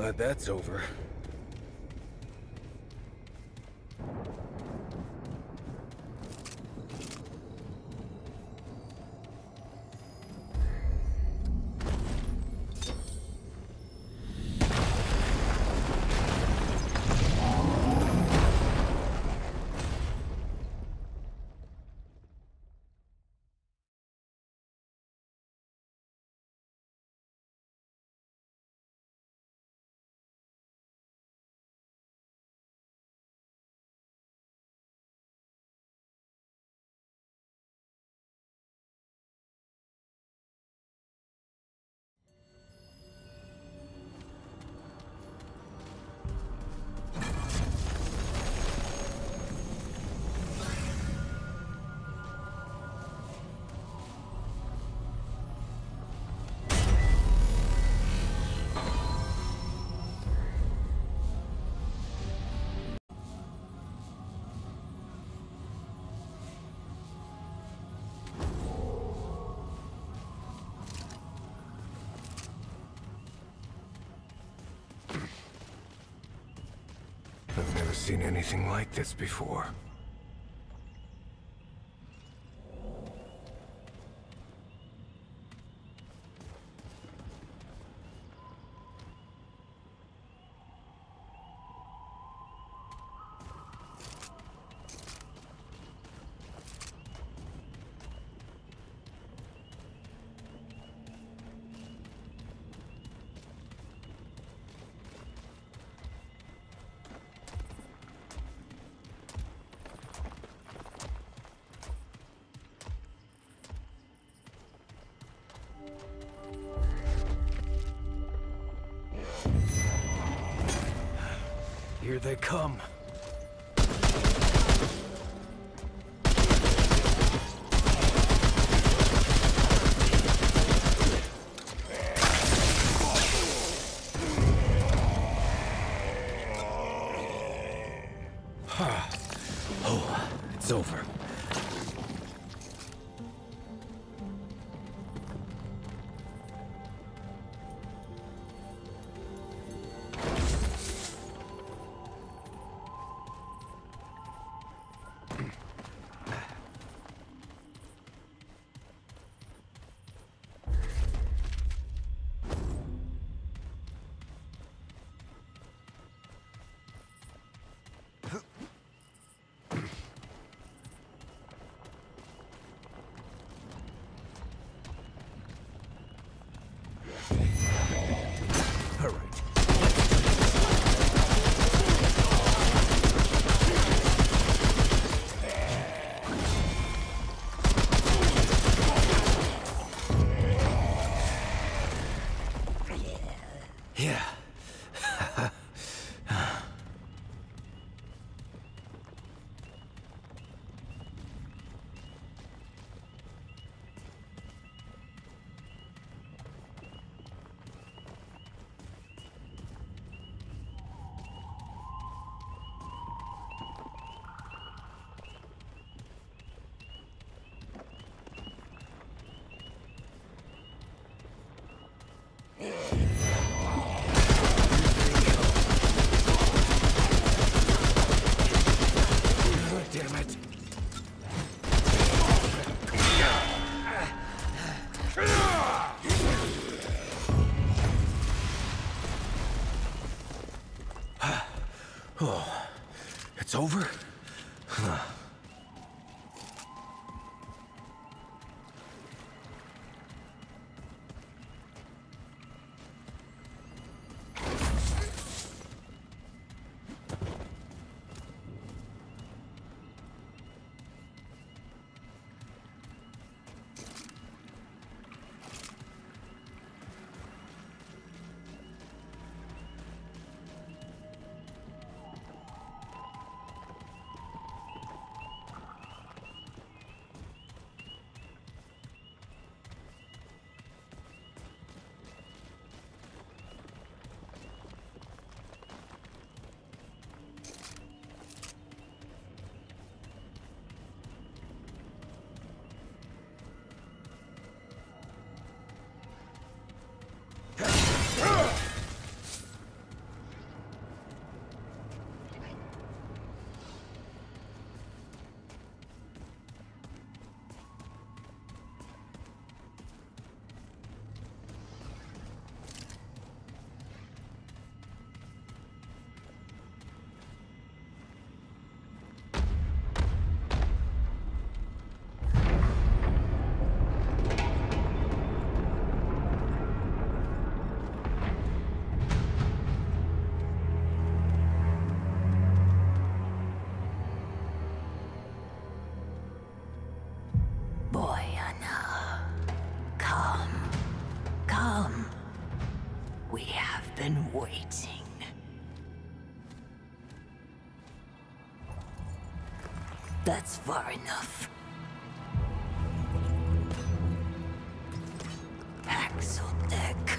Glad that's over. Seen anything like this before. Over? That's far enough. Paxeldeck.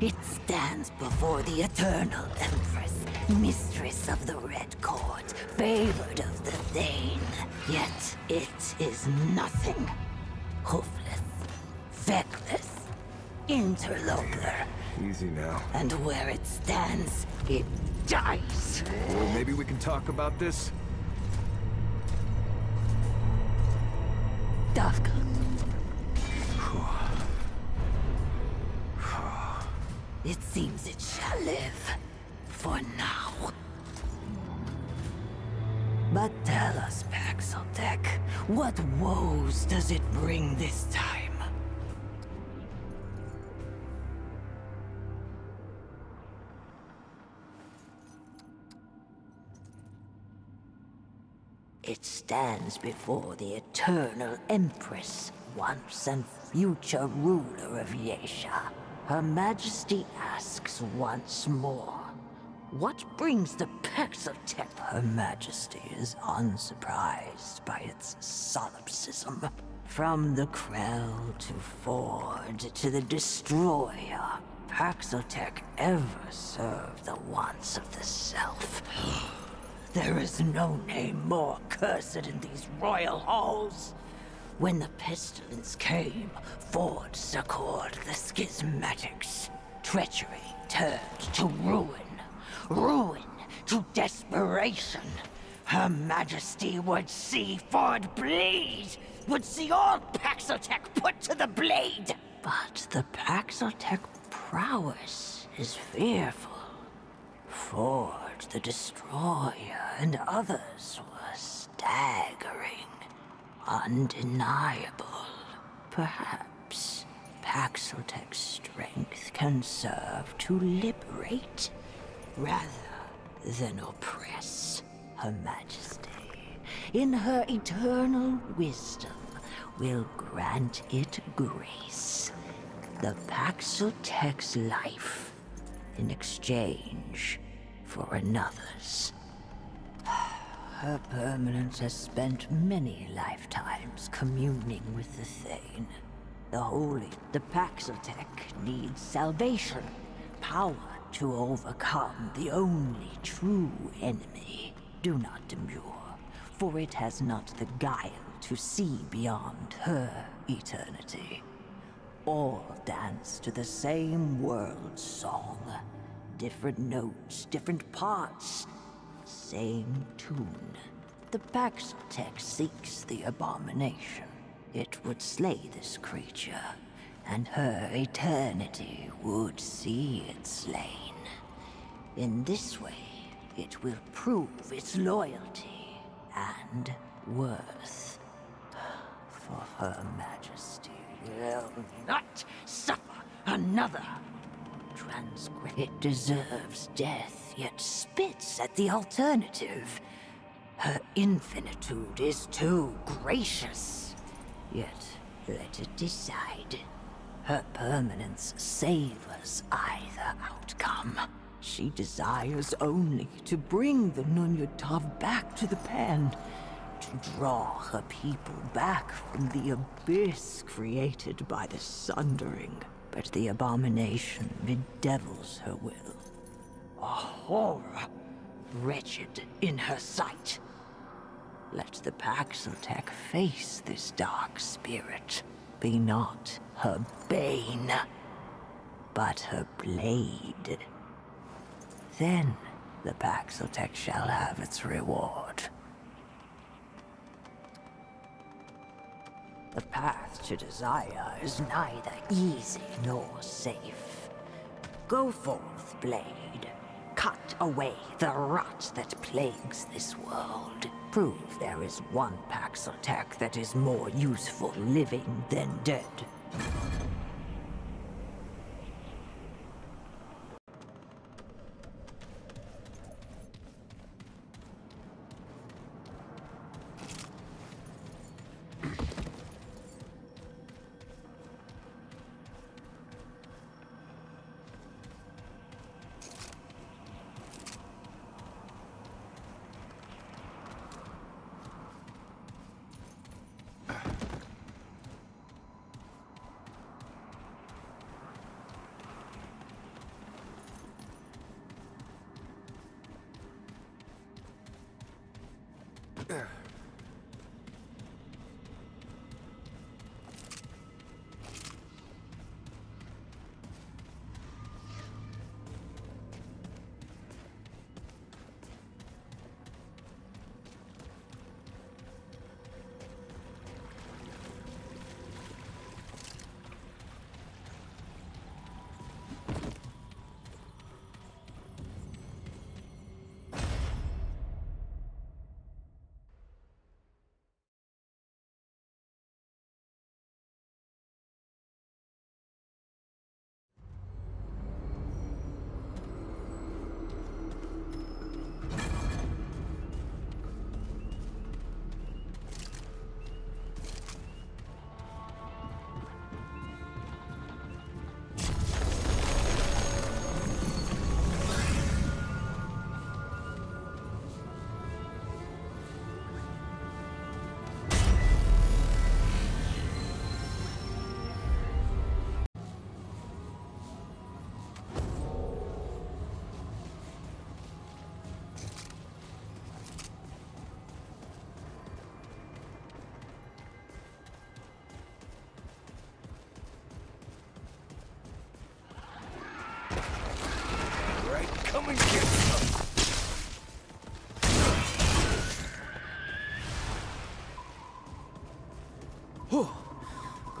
It stands before the Eternal Empress, mistress of the Red Court, favored of the Thane. Yet it is nothing. Hoofless, feckless, interloper. Easy now. And where it stands, it dies. Well, maybe we can talk about this? Dafka. It stands before the eternal Empress, once and future ruler of Yaesha. Her Majesty asks once more, what brings the Paxotep? Her Majesty is unsurprised by its solipsism. From the Krell to Ford to the Destroyer, Paxotech ever served the wants of the self. There is no name more cursed in these royal halls. When the pestilence came, Ford succored the schismatics. Treachery turned to ruin. Ruin to desperation. Her Majesty would see Ford bleed. Would see all Paxotech put to the blade. But the Paxotech prowess is fearful. Ford, the Destroyer, and others were staggering, undeniable. Perhaps Paxotech's strength can serve to liberate rather than oppress Her Majesty. In her eternal wisdom, will grant it grace. The Paxotech's life in exchange for another's. Her permanence has spent many lifetimes communing with the Thane. The Holy, the Paxotech needs salvation, power to overcome the only true enemy. Do not demur, for it has not the guile to see beyond her eternity. All dance to the same world song. Different notes, different parts, same tune. The Paxotech seeks the abomination. It would slay this creature, and her eternity would see it slain. In this way, it will prove its loyalty and worth. For her majesty will not suffer another transgress. It deserves death, yet spits at the alternative. Her infinitude is too gracious. Yet let it decide. Her permanence savors either outcome. She desires only to bring the Nunyatav back to the pen, to draw her people back from the abyss created by the Sundering. But the abomination bedevils her will. A horror, wretched in her sight. Let the Paxotech face this dark spirit. Be not her bane, but her blade. Then the Paxotech shall have its reward. The path to desire is neither easy nor safe. Go forth, blade. Cut away the rot that plagues this world. Prove there is one Paxotech that is more useful living than dead.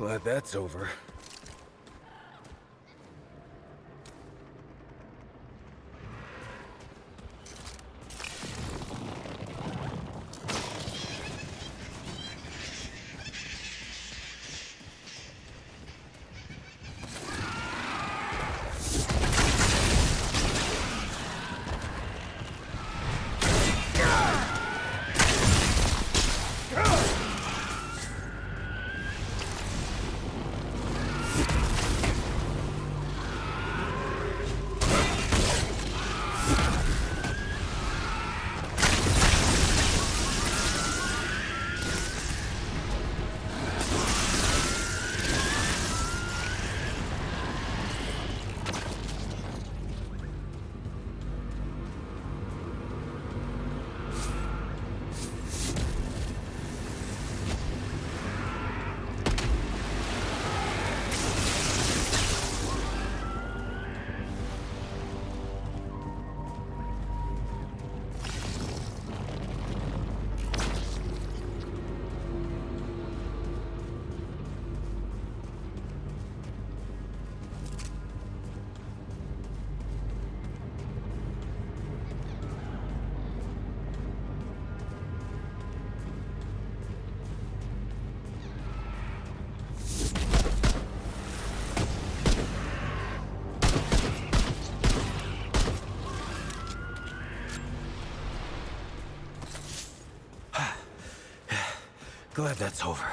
Glad that's over. Glad that's over.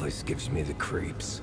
Place gives me the creeps.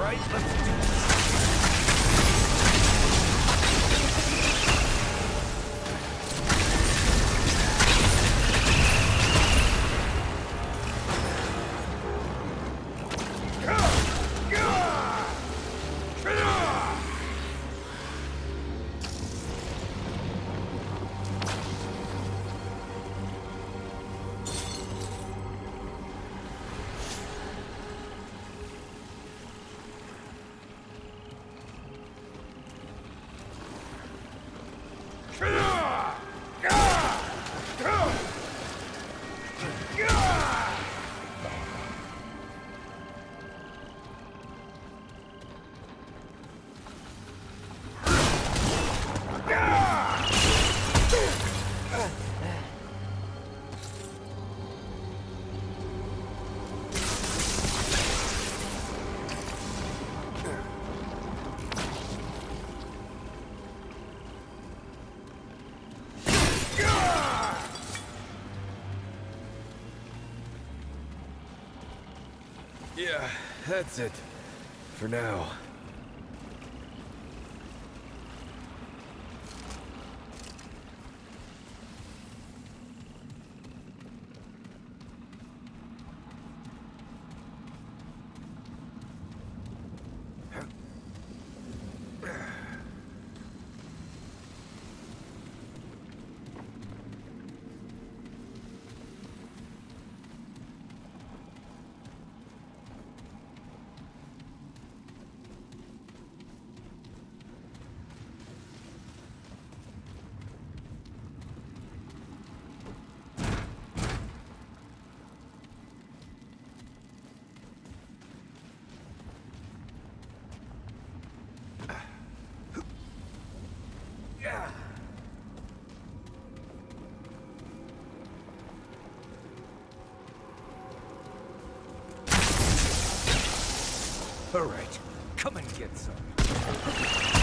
Right? Let's that's it. For now. All right, come and get some.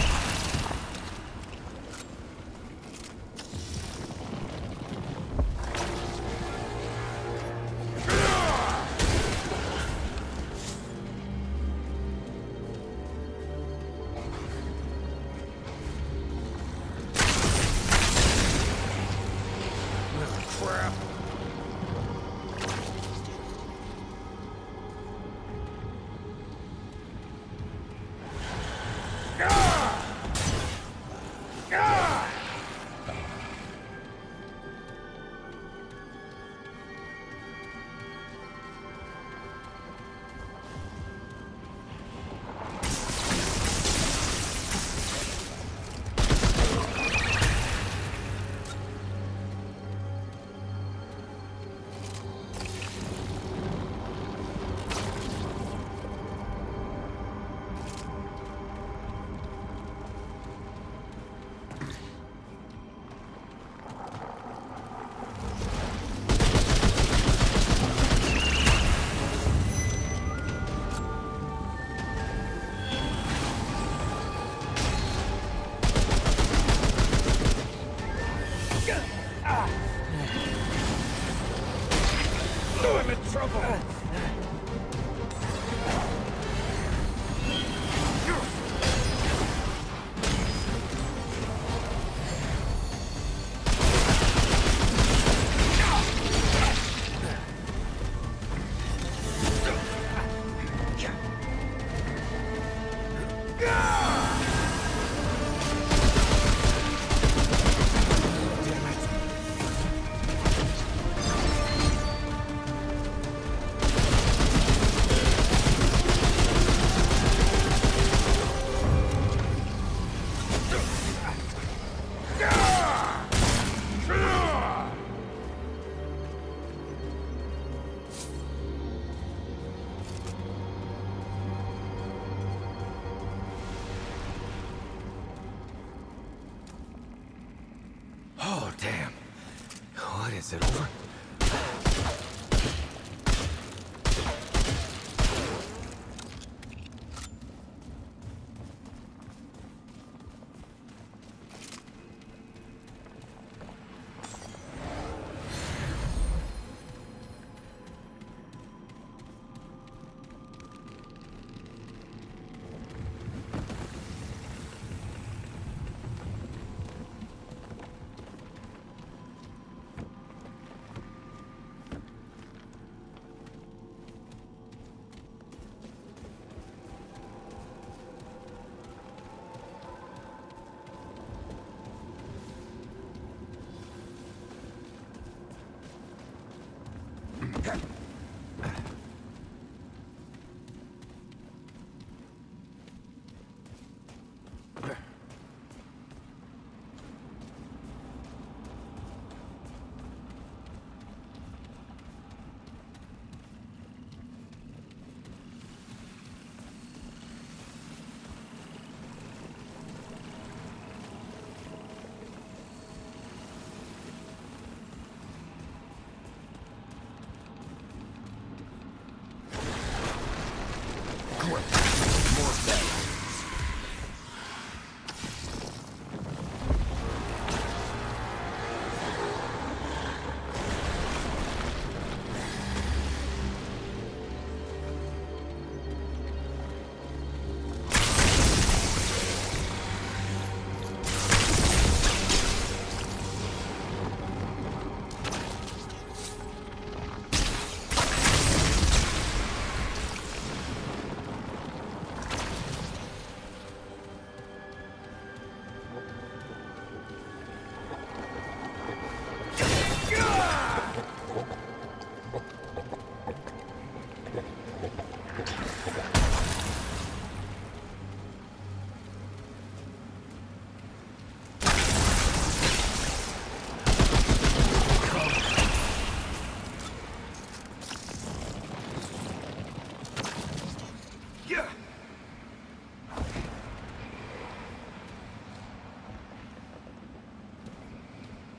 Come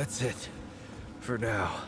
That's it. For now.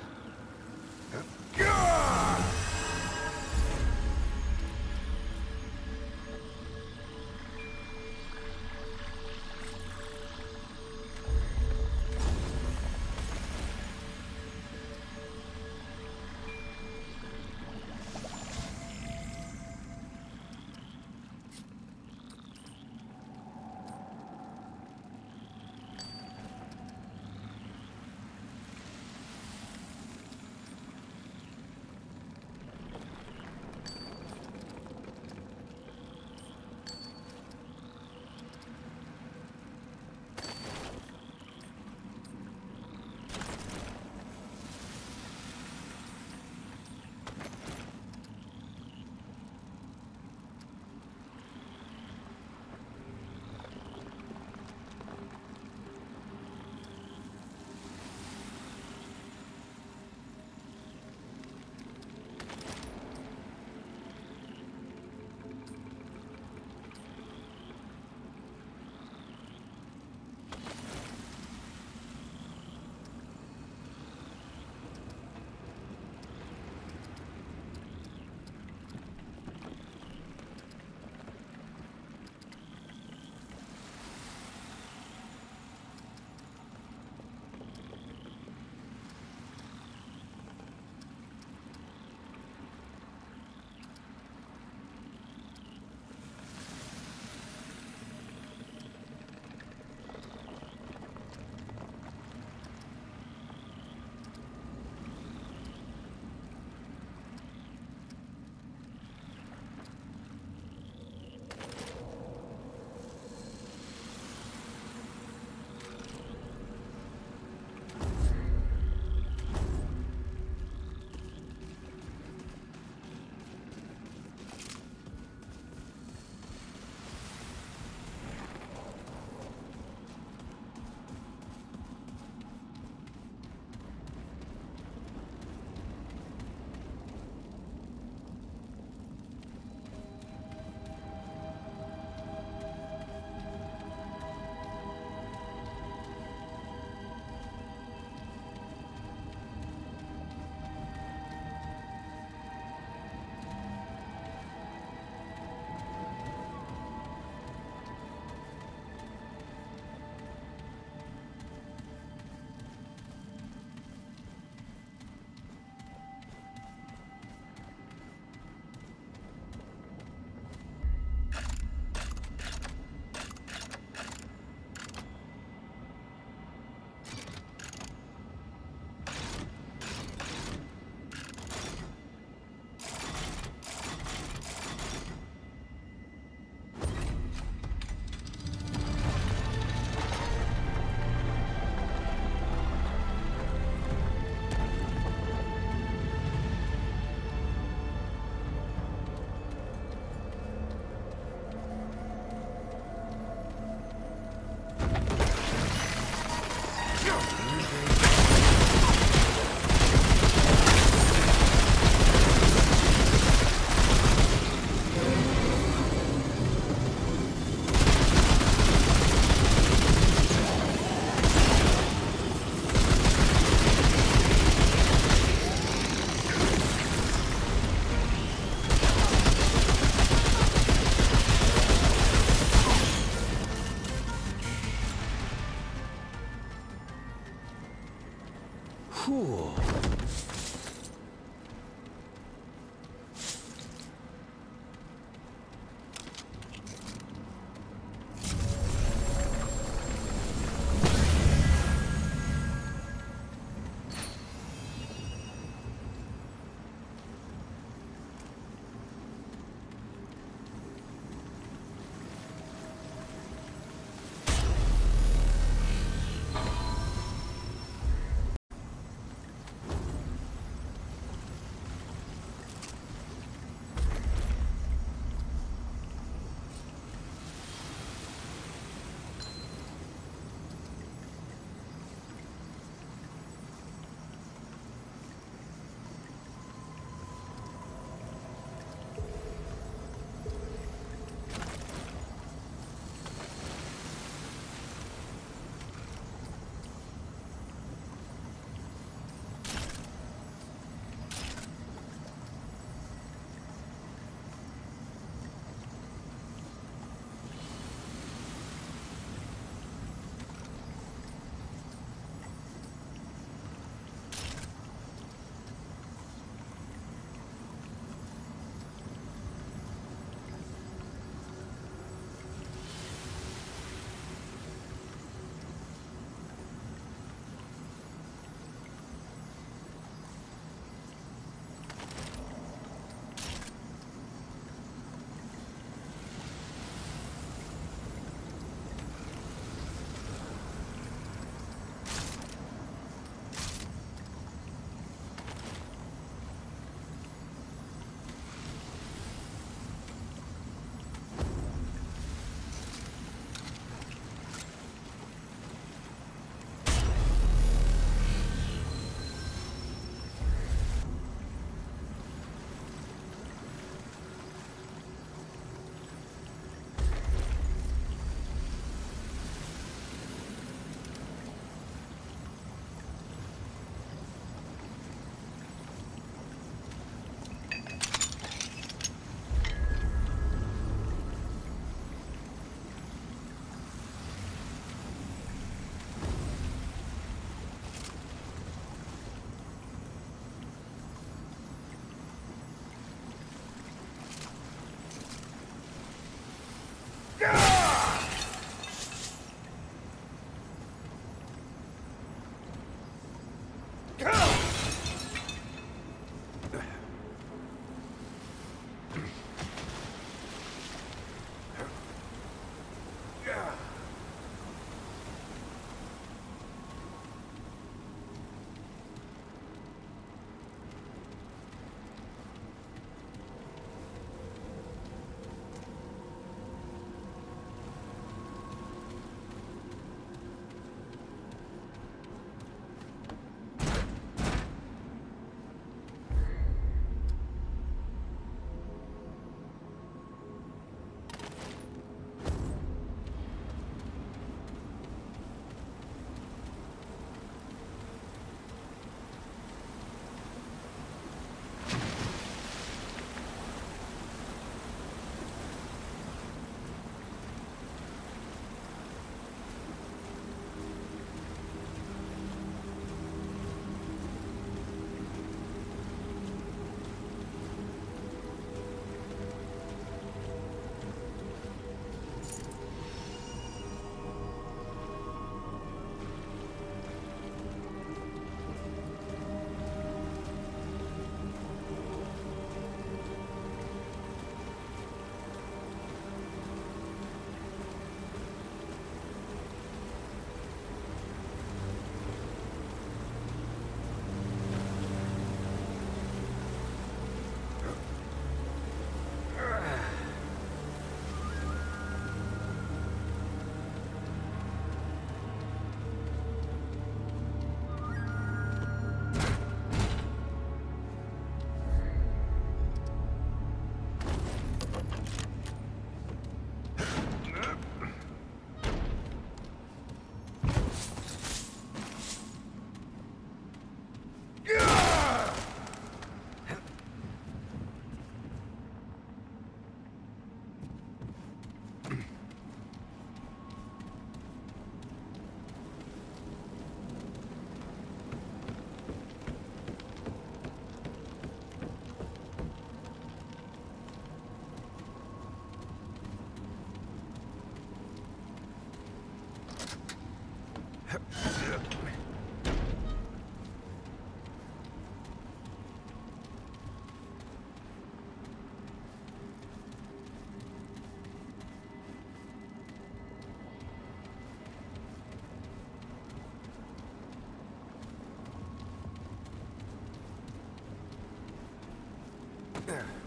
That's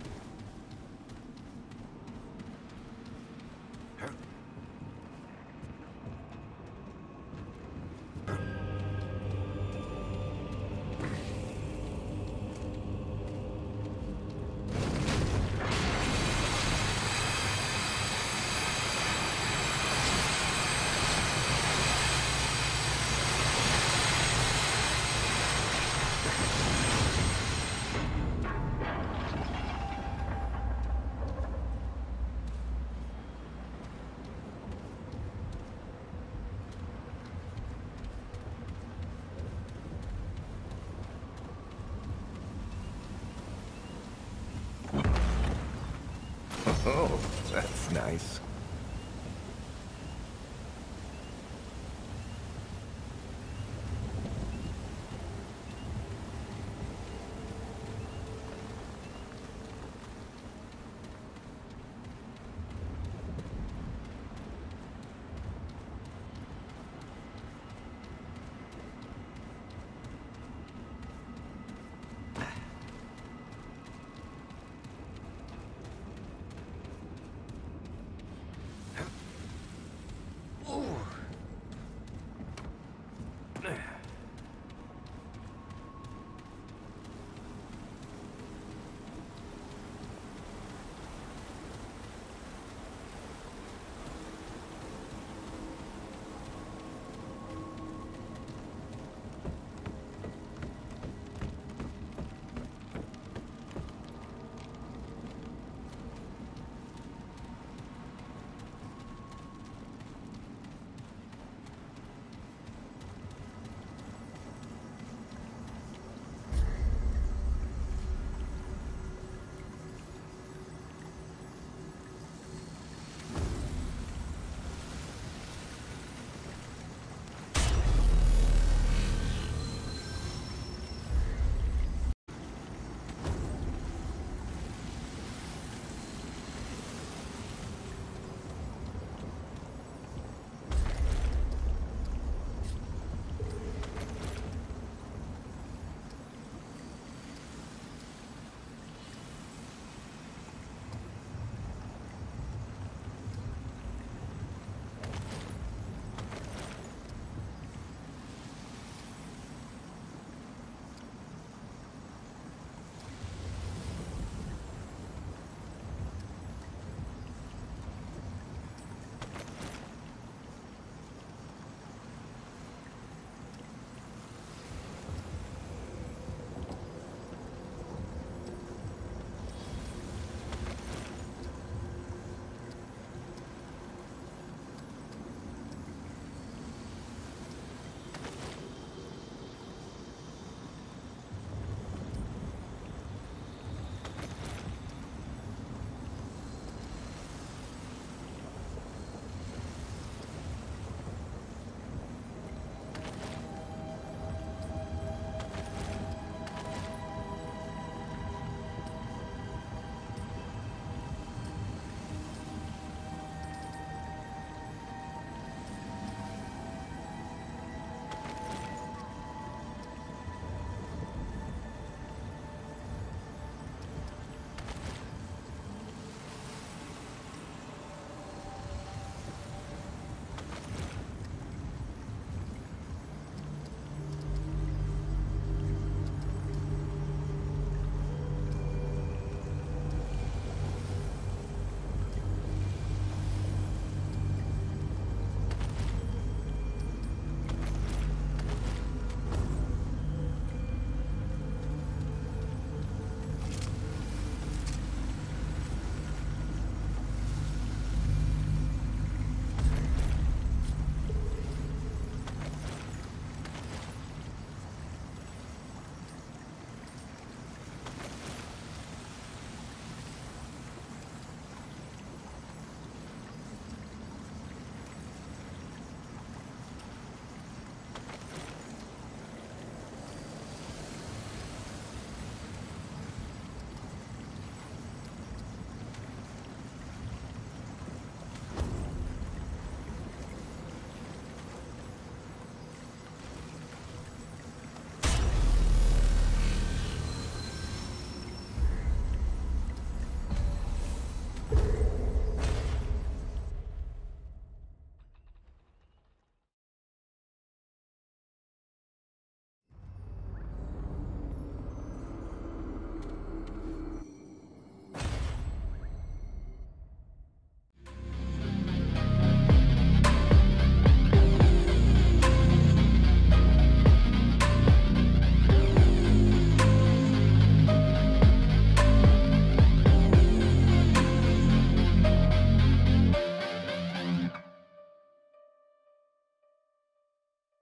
nice.